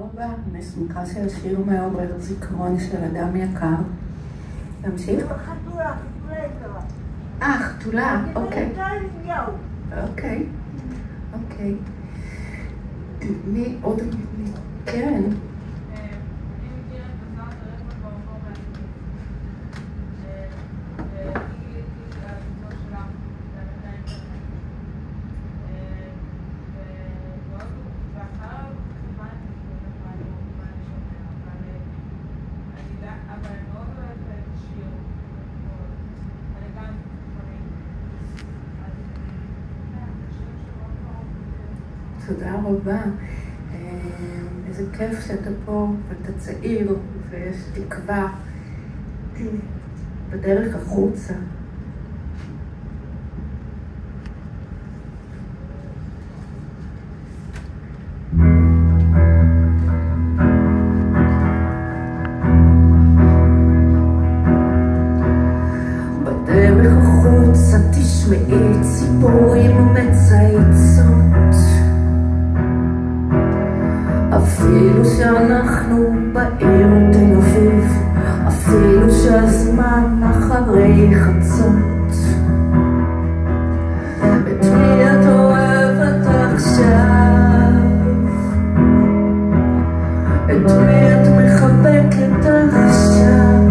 רבה. אני שמחה שהשיר מעורר זיכרון של אדם יקר. נמשיך? חתולה, חתולה יקרה. אה, חתולה, אוקיי. אוקיי, אוקיי. מי עוד? כן. תודה רבה. איזה כיף שאתה פה ואתה צעיר ויש תקווה בדרך החוצה. בדרך החוצה תשמעי ציפורים שאנחנו בעיר תל אביב, אפילו שהזמן אחרי חצות. את מי את אוהבת עכשיו? את מי את מחבקת עכשיו?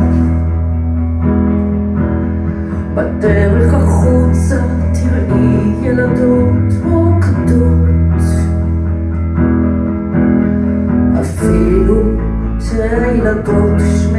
בדרך very close.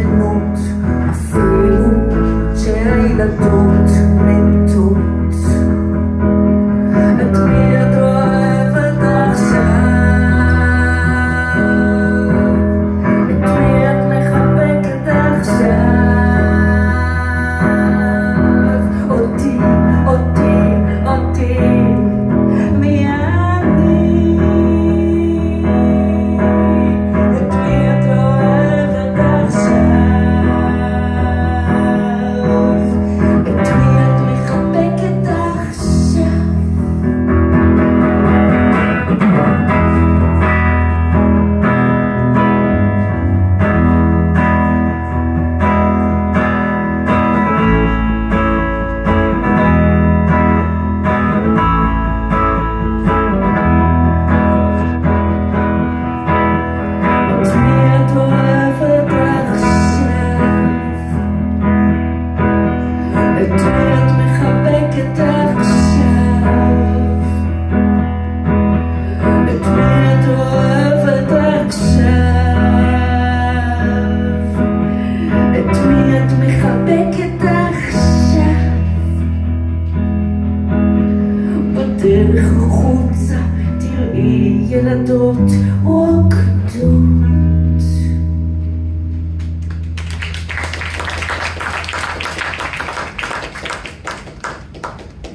ילדות רוקדות.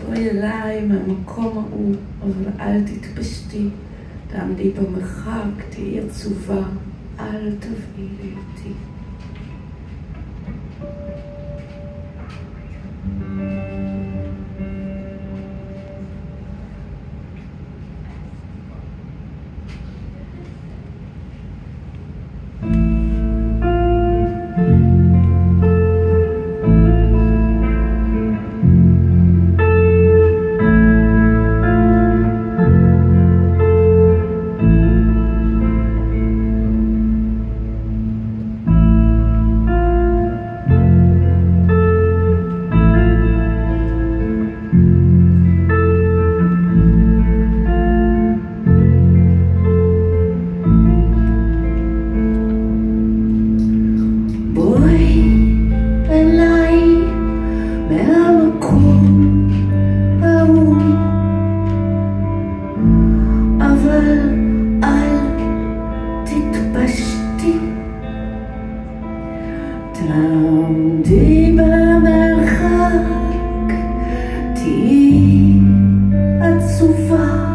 בואי אליי מהמקום ההוא, אבל אל תתפשטי. תעמדי במרחק, תהיי עצובה, אל תבהילי אותי. אליי מהמקום ההוא, אבל אל תתפשטי. תעמדי במרחק, תהיי עצובה.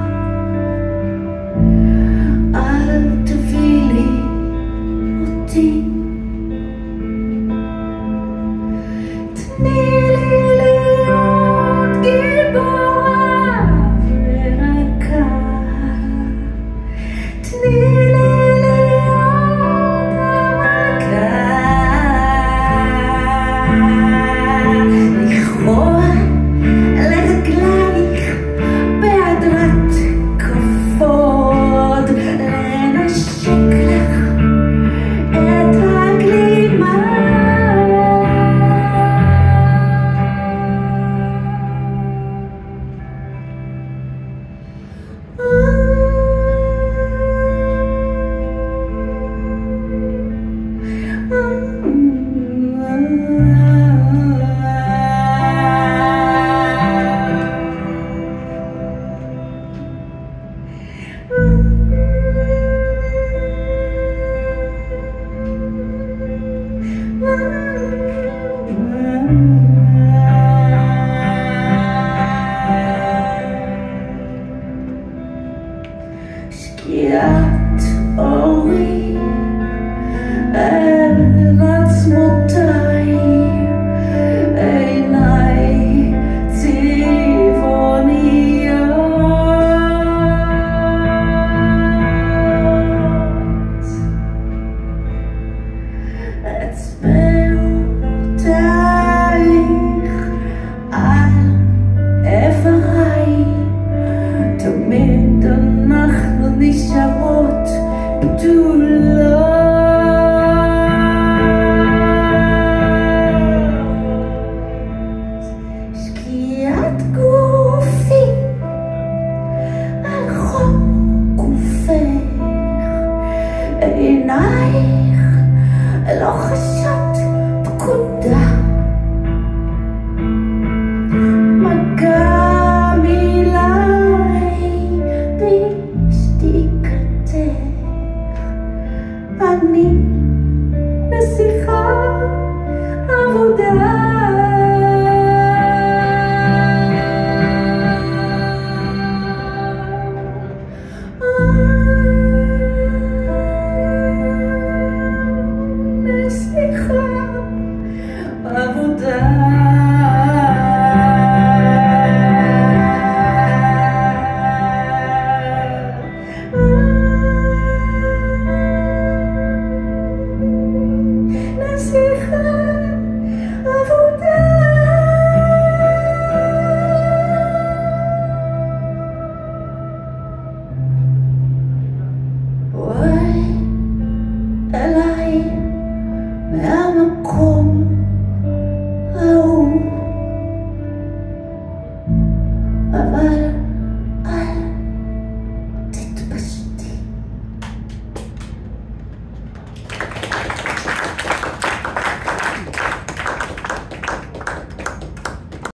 Bye-bye.